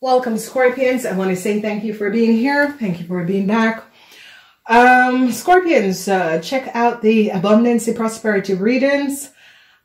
Welcome Scorpions. I want to say thank you for being here. Thank you for being back. Um, Scorpions, uh, check out the Abundance and Prosperity readings.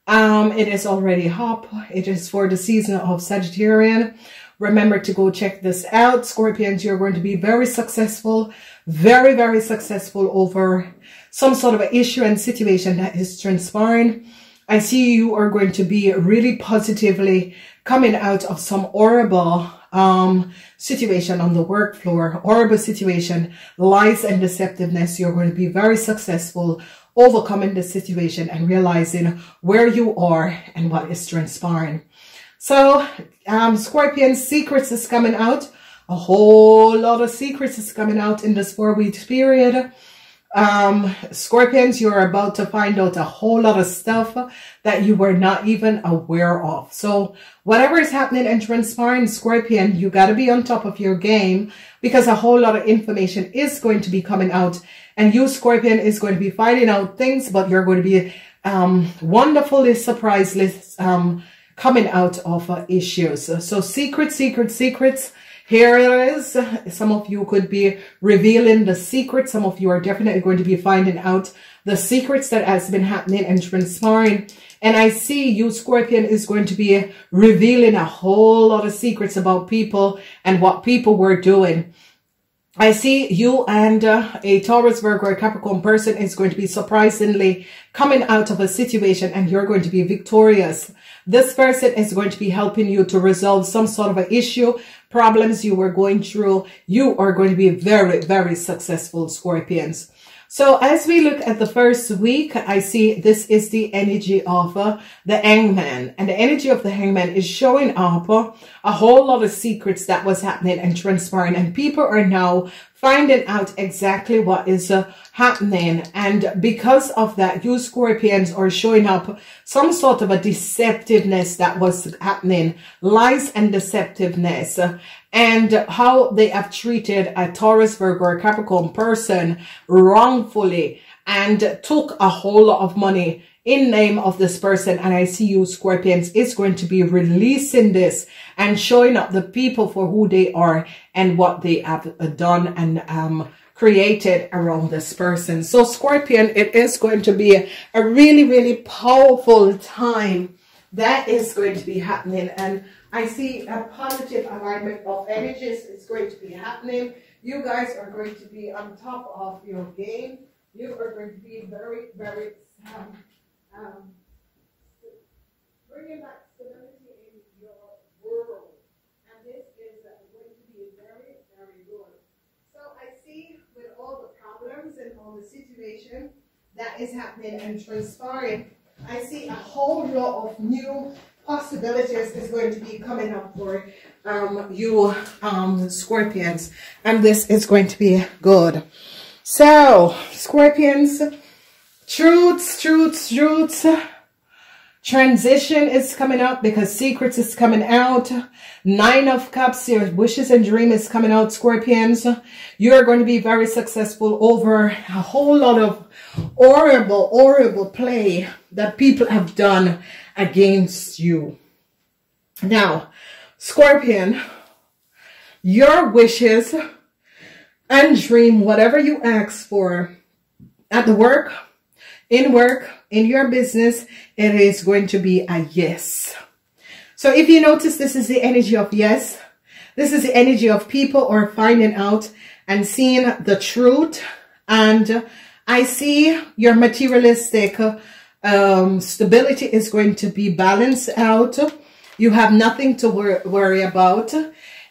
Um, it is already hop. It is for the season of Sagittarian. Remember to go check this out. Scorpions, you're going to be very successful, very, very successful over some sort of an issue and situation that is transpiring. I see you are going to be really positively coming out of some horrible um, situation on the work floor, horrible situation, lies and deceptiveness. You're going to be very successful overcoming the situation and realizing where you are and what is transpiring. So, um, Scorpion secrets is coming out. A whole lot of secrets is coming out in this four week period um, Scorpions, you're about to find out a whole lot of stuff that you were not even aware of. So whatever is happening and transpiring, Scorpion, you got to be on top of your game because a whole lot of information is going to be coming out and you, Scorpion, is going to be finding out things, but you're going to be um, wonderfully surprised um, coming out of uh, issues. So secrets, secrets, secrets here it is. Some of you could be revealing the secret. Some of you are definitely going to be finding out the secrets that has been happening and transpiring. And I see you, Scorpion, is going to be revealing a whole lot of secrets about people and what people were doing. I see you and uh, a Taurus, Virgo, or Capricorn person is going to be surprisingly coming out of a situation and you're going to be victorious. This person is going to be helping you to resolve some sort of an issue, problems you were going through. You are going to be very, very successful, Scorpions. So as we look at the first week, I see this is the energy of uh, the hangman. And the energy of the hangman is showing up uh, a whole lot of secrets that was happening and transpiring. And people are now finding out exactly what is uh, happening. And because of that, you Scorpions are showing up some sort of a deceptiveness that was happening, lies and deceptiveness and how they have treated a Taurus, Virgo, or Capricorn person wrongfully and took a whole lot of money in name of this person. And I see you Scorpions is going to be releasing this and showing up the people for who they are and what they have done and, um, created around this person. So Scorpion, it is going to be a really, really powerful time that is going to be happening. And I see a positive alignment of energies is going to be happening. You guys are going to be on top of your game. You are going to be very, very um, um, bringing back stability in your world. And this is going to be very, very good. So I see with all the problems and all the situation that is happening and transpiring, I see a whole lot of new possibilities is going to be coming up for um, you um, Scorpions. And this is going to be good. So, Scorpions, truths, truths, truths. Transition is coming up because secrets is coming out. Nine of Cups, your wishes and dream is coming out, Scorpions. You're going to be very successful over a whole lot of horrible, horrible play that people have done against you. Now, Scorpion, your wishes and dream, whatever you ask for at the work, in work, in your business, it is going to be a yes. So if you notice, this is the energy of yes. This is the energy of people are finding out and seeing the truth. And I see your materialistic um, stability is going to be balanced out. You have nothing to wor worry about.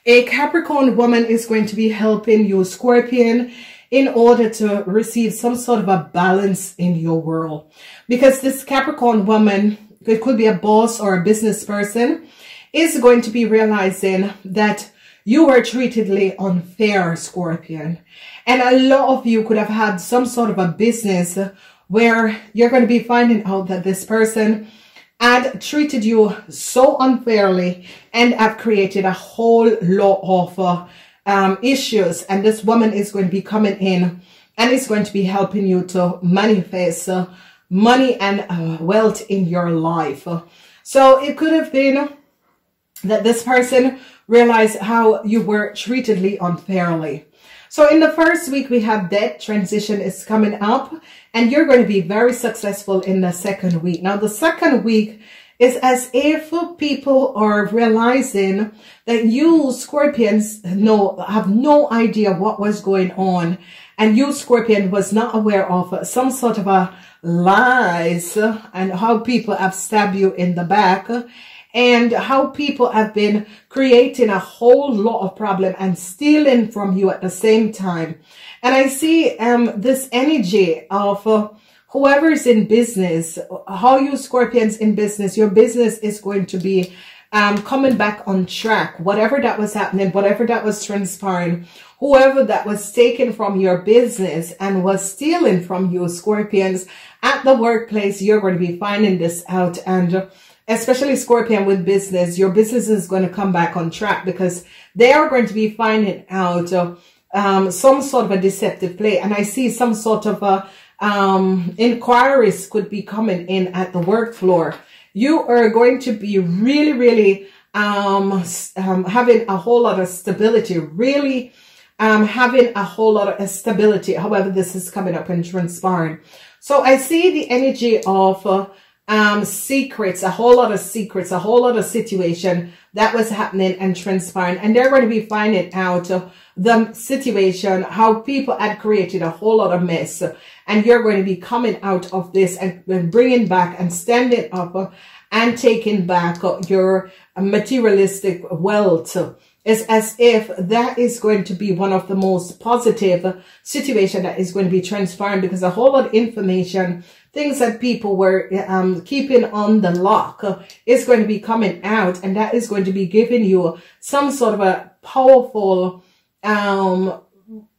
A Capricorn woman is going to be helping you, Scorpion, in order to receive some sort of a balance in your world. Because this Capricorn woman, it could be a boss or a business person, is going to be realizing that you were treatedly unfair, Scorpion. And a lot of you could have had some sort of a business where you're going to be finding out that this person had treated you so unfairly and have created a whole lot of uh, um, issues. And this woman is going to be coming in and is going to be helping you to manifest uh, money and uh, wealth in your life. So it could have been that this person realized how you were treated unfairly. So in the first week, we have debt transition is coming up and you're going to be very successful in the second week. Now, the second week is as if people are realizing that you Scorpions know, have no idea what was going on. And you Scorpion was not aware of some sort of a lies and how people have stabbed you in the back and how people have been creating a whole lot of problem and stealing from you at the same time. And I see um, this energy of uh, whoever is in business, how you Scorpions in business, your business is going to be um, coming back on track. Whatever that was happening, whatever that was transpiring, whoever that was taken from your business and was stealing from you, Scorpions, at the workplace, you're going to be finding this out and especially Scorpion with business, your business is going to come back on track because they are going to be finding out uh, um, some sort of a deceptive play. And I see some sort of a, um, inquiries could be coming in at the work floor. You are going to be really, really um, um having a whole lot of stability, really um, having a whole lot of stability. However, this is coming up and transpiring. So I see the energy of uh, um, secrets, a whole lot of secrets, a whole lot of situation that was happening and transpiring. And they're going to be finding out uh, the situation, how people had created a whole lot of mess. And you're going to be coming out of this and, bringing back and standing up and taking back your materialistic wealth it's as if that is going to be one of the most positive situation that is going to be transpiring because a whole lot of information, things that people were um, keeping on the lock is going to be coming out and that is going to be giving you some sort of a powerful um,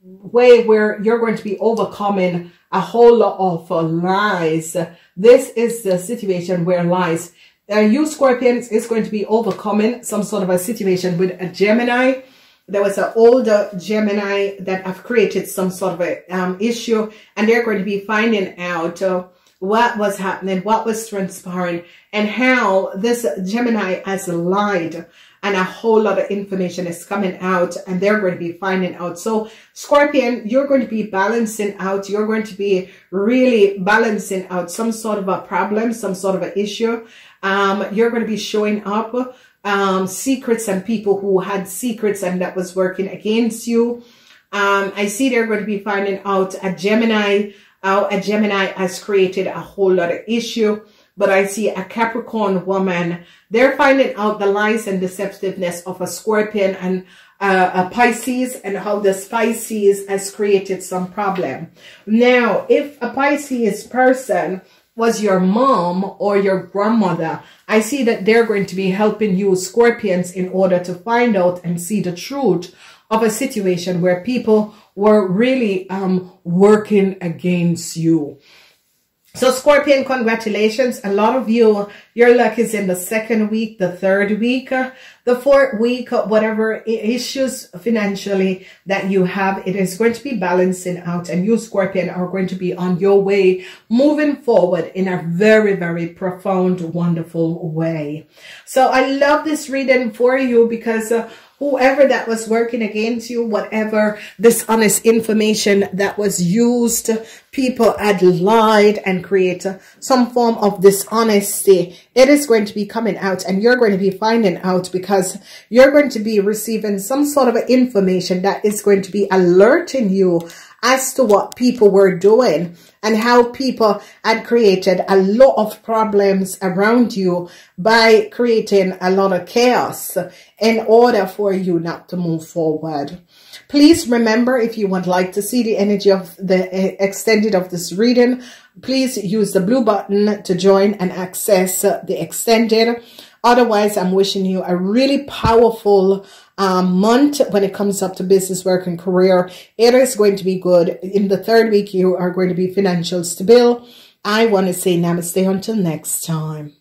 way where you're going to be overcoming a whole lot of lies. This is the situation where lies uh, you Scorpions is going to be overcoming some sort of a situation with a Gemini. There was an older Gemini that have created some sort of a um, issue and they're going to be finding out uh, what was happening, what was transpiring and how this Gemini has lied and a whole lot of information is coming out and they're going to be finding out. So Scorpion, you're going to be balancing out. You're going to be really balancing out some sort of a problem, some sort of an issue. Um, you're going to be showing up um, secrets and people who had secrets and that was working against you. Um, I see they're going to be finding out a Gemini, uh, a Gemini has created a whole lot of issue but I see a Capricorn woman. They're finding out the lies and deceptiveness of a Scorpion and uh, a Pisces and how the Pisces has created some problem. Now, if a Pisces person was your mom or your grandmother, I see that they're going to be helping you Scorpions in order to find out and see the truth of a situation where people were really um, working against you. So Scorpion, congratulations. A lot of you, your luck is in the second week, the third week, the fourth week, whatever issues financially that you have, it is going to be balancing out and you Scorpion are going to be on your way moving forward in a very, very profound, wonderful way. So I love this reading for you because uh, whoever that was working against you, whatever dishonest information that was used, people had lied and created some form of dishonesty. It is going to be coming out and you're going to be finding out because you're going to be receiving some sort of information that is going to be alerting you as to what people were doing and how people had created a lot of problems around you by creating a lot of chaos in order for you not to move forward. Please remember if you would like to see the energy of the eh, extended of this reading, please use the blue button to join and access the extended. Otherwise, I'm wishing you a really powerful um, month when it comes up to business, work, and career. It is going to be good. In the third week, you are going to be financial stable. I want to say namaste until next time.